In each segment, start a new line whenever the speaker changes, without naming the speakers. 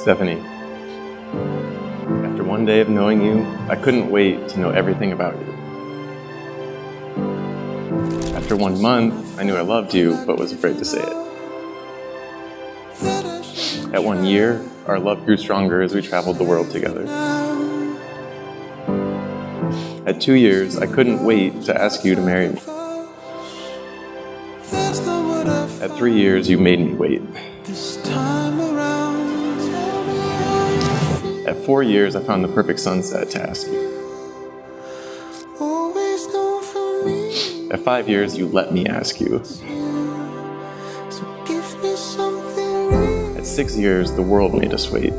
Stephanie, after one day of knowing you, I couldn't wait to know everything about you. After one month, I knew I loved you, but was afraid to say it. At one year, our love grew stronger as we traveled the world together. At two years, I couldn't wait to ask you to marry me. At three years, you made me wait. Four years, I found the perfect sunset to ask you. At five years, you let me ask you. At six years, the world made us wait.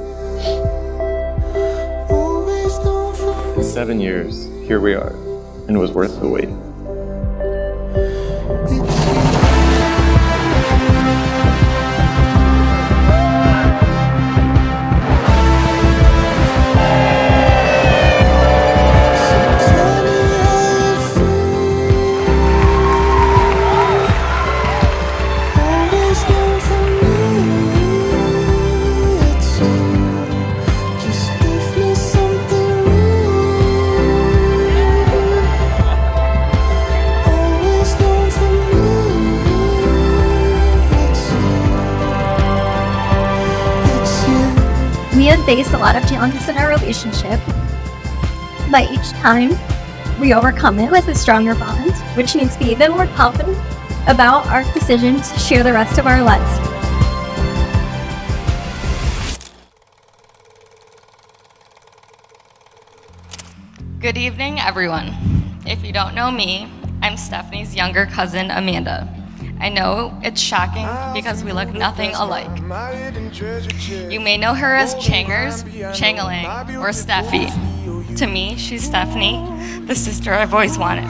At seven years, here we are, and it was worth the wait.
Faced a lot of challenges in our relationship, but each time we overcome it with a stronger bond, which makes me even more confident about our decision to share the rest of our lives.
Good evening, everyone. If you don't know me, I'm Stephanie's younger cousin, Amanda. I know it's shocking because we look nothing alike. You may know her as Changers, Changalang, or Steffi. To me, she's Stephanie, the sister I've always wanted.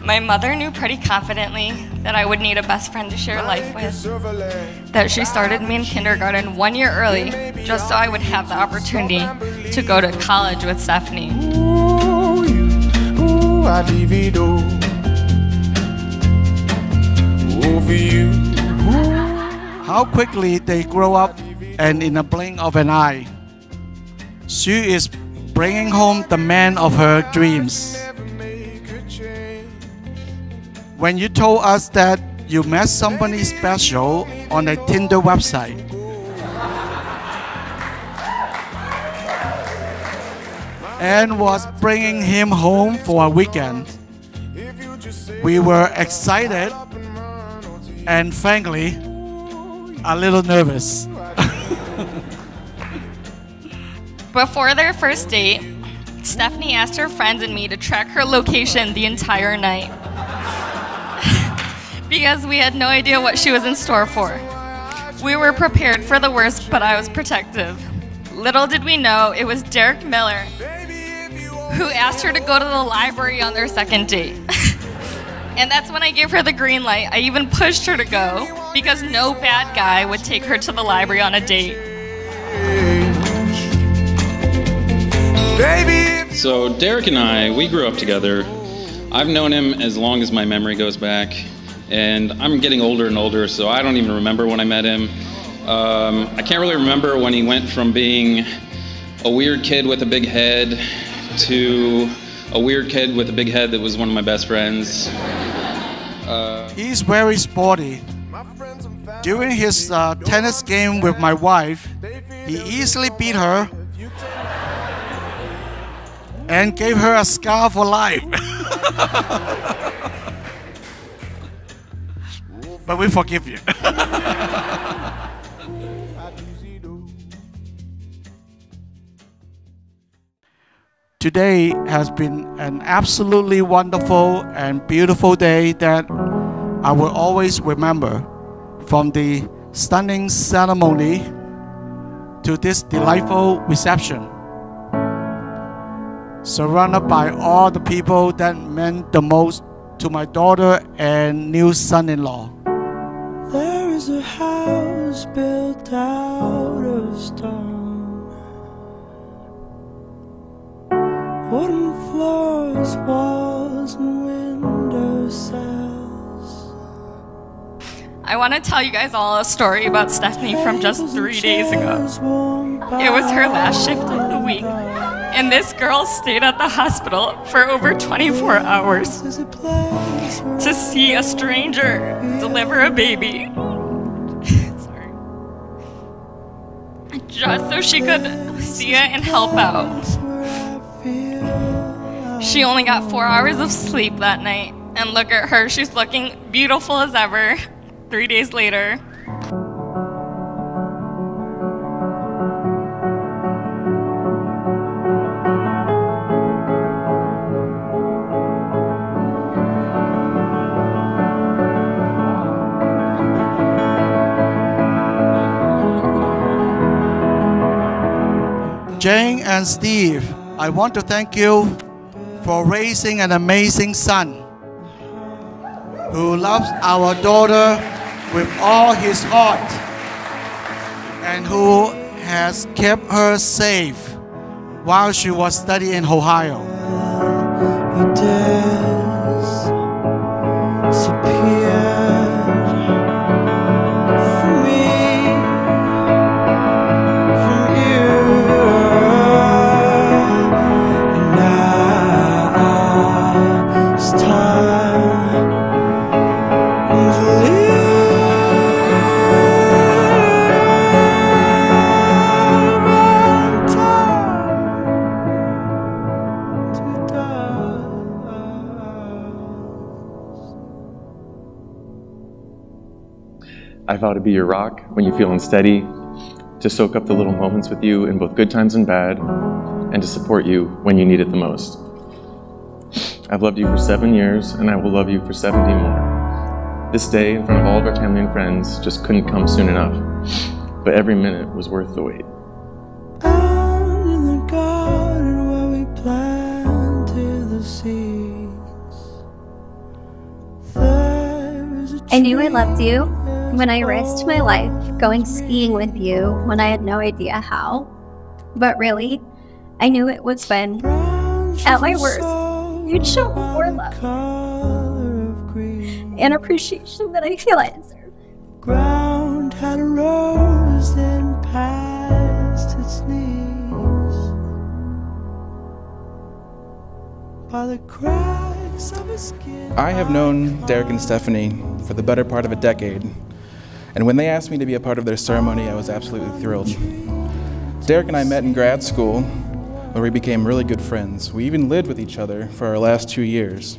My mother knew pretty confidently that I would need a best friend to share life with, that she started me in kindergarten one year early just so I would have the opportunity to go to college with Stephanie.
You.
How quickly they grow up, and in a blink of an eye, she is bringing home the man of her dreams. When you told us that you met somebody special on a Tinder website, and was bringing him home for a weekend, we were excited and frankly, a little nervous.
Before their first date, Stephanie asked her friends and me to track her location the entire night. because we had no idea what she was in store for. We were prepared for the worst, but I was protective. Little did we know it was Derek Miller who asked her to go to the library on their second date. and that's when I gave her the green light. I even pushed her to go because no bad guy would take her to the library on a date.
So Derek and I, we grew up together. I've known him as long as my memory goes back, and I'm getting older and older, so I don't even remember when I met him. Um, I can't really remember when he went from being a weird kid with a big head to a weird kid with a big head that was one of my best friends.
He's very sporty. During his uh, tennis game with my wife, he easily beat her and gave her a scar for life. but we forgive you. Today has been an absolutely wonderful and beautiful day that I will always remember from the stunning ceremony to this delightful reception. Surrounded by all the people that meant the most to my daughter and new son in law.
there is a house built out of stone. Wooden floors, walls, and window sills.
I want to tell you guys all a story about Stephanie from just three days ago. It was her last shift of the week, and this girl stayed at the hospital for over 24 hours to see a stranger deliver a baby. Sorry. Just so she could see it and help out. She only got four hours of sleep that night, and look at her, she's looking beautiful as ever. Three days later.
Jane and Steve, I want to thank you for raising an amazing son who loves our daughter with all his heart and who has kept her safe while she was studying in Ohio.
I vow to be your rock when you feel unsteady, to soak up the little moments with you in both good times and bad, and to support you when you need it the most. I've loved you for seven years, and I will love you for 70 more. This day, in front of all of our family and friends, just couldn't come soon enough, but every minute was worth the wait.
Out in the garden where we planted the seeds. There is a
I knew I loved you when I risked my life going skiing with you when I had no idea how. But really, I knew it was when, at my worst, you'd show more love
color of green.
and appreciation that I feel I deserve.
Ground had a rose and past its knees by the cracks of his skin.
I have known Derek and Stephanie for the better part of a decade, and when they asked me to be a part of their ceremony, I was absolutely thrilled. Derek and I met in grad school, where we became really good friends. We even lived with each other for our last two years.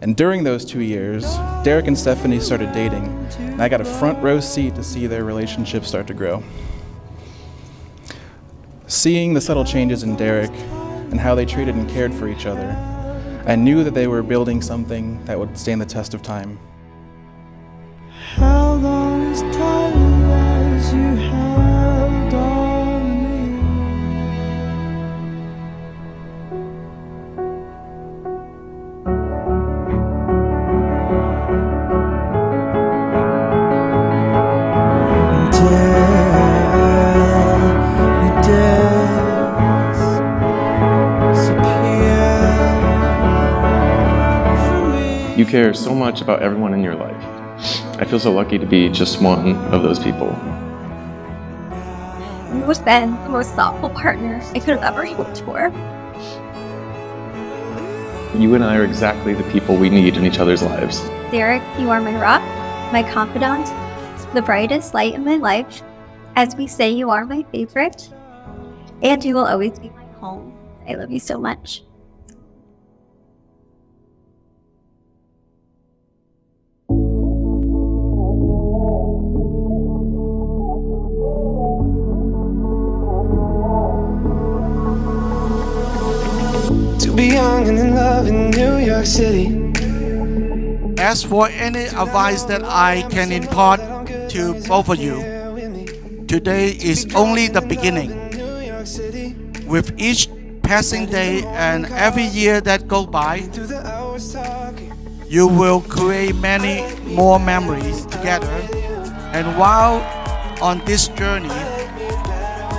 And during those two years, Derek and Stephanie started dating, and I got a front row seat to see their relationship start to grow. Seeing the subtle changes in Derek and how they treated and cared for each other, I knew that they were building something that would stand the test of time.
You
care so much about everyone in your life. I feel so lucky to be just one of those people.
You have been the most thoughtful partner I could have ever hoped for.
You and I are exactly the people we need in each other's lives.
Derek, you are my rock, my confidant, the brightest light in my life. As we say, you are my favorite, and you will always be my home. I love you so much.
York City.
As for any advice that I can impart to both of you, today is only the beginning. With each passing day and every year that goes by, you will create many more memories together. And while on this journey,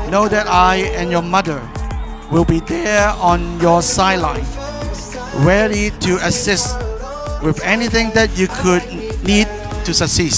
know that I and your mother will be there on your sideline, ready to assist with anything that you could need to succeed.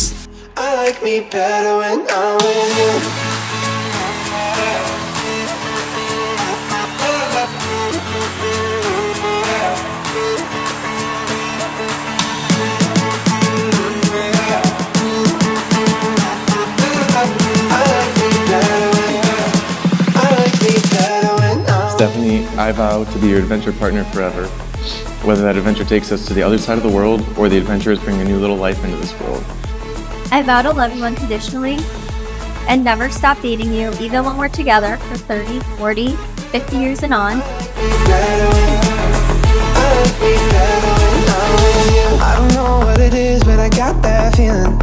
Stephanie, I vow to be your adventure partner forever. Whether that adventure takes us to the other side of the world or the adventurers bring a new little life into this world.
I vow to love you unconditionally and never stop dating you, even when we're together for 30, 40, 50 years and on.
I don't know what it is, but I got that feeling.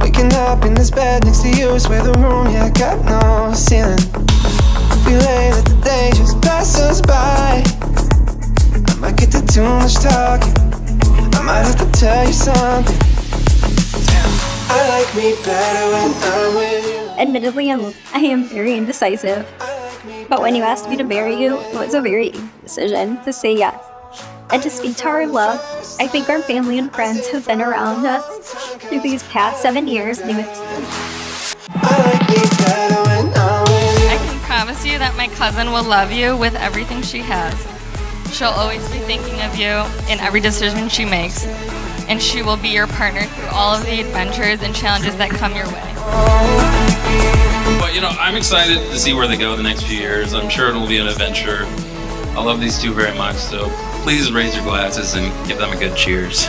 Waking up in this bed next to you, swear the room, yeah, got no ceiling. Feel late that the day just passes by. I might get to too much talking. I might have to tell you something. I like me better when I'm with you.
Admittedly, I'm, I am very indecisive. But when you asked me to marry you, it was a very easy decision to say yes. And to speak to our love, I think our family and friends who've been around us through these past seven years
you
that my cousin will love you with everything she has. She'll always be thinking of you in every decision she makes, and she will be your partner through all of the adventures and challenges that come your way.
But you know, I'm excited to see where they go the next few years. I'm sure it'll be an adventure. I love these two very much, so please raise your glasses and give them a good cheers.